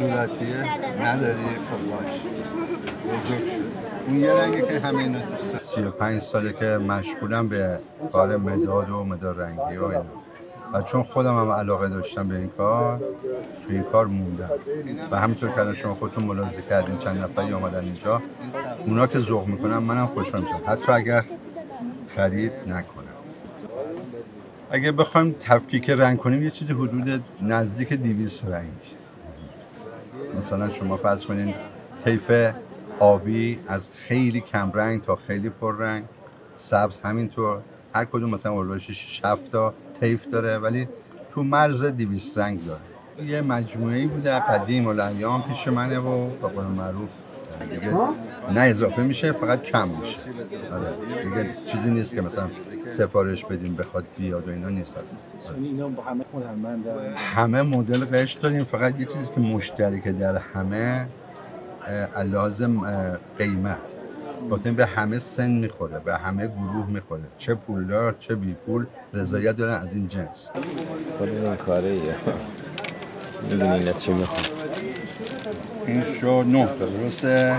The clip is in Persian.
صورتیه؟ نداری؟ خب باش. اون یه رنگی که همه اینا دوست 35 ساله که مشغولم به کار مداد و مداد رنگی و اینا. و چون خودم هم علاقه داشتم به این کار تو این کار موندم. و همینطور که شما خودتون ملاحظه کردین چند نفری آمدن اینجا اونا که ذوق می‌کنن منم خوشحال میشم حتی اگر خرید نکنم. اگه بخوایم تفکیک رنگ کنیم یه چیزی حدود نزدیک 200 رنگ. مثلا شما فرض کنین طیف آبی از خیلی کم رنگ تا خیلی پر رنگ سبز همینطور. هر کدوم مثلا اولوش 6 7 تا طیف داره ولی تو مرز 200 رنگ داره. یه مجموعه بوده قدیم و پیش منه و به قول معروف دیگه نه اضافه میشه فقط کم میشه. آره دیگه چیزی نیست که مثلا سفارش بدیم بخواد بیاد و اینا نیست هست یعنی اینا همه هنرمندن همه مدل قش داریم فقط یه چیزی که مشترکه در همه لازم قیمت. باتن به همه سن می‌خوره به همه گروه می‌خوره. چه پولدار چه بی پول رضایت دارن از این جنس. خود این کاره می‌دونی چی می‌خواد این شو نه درسته؟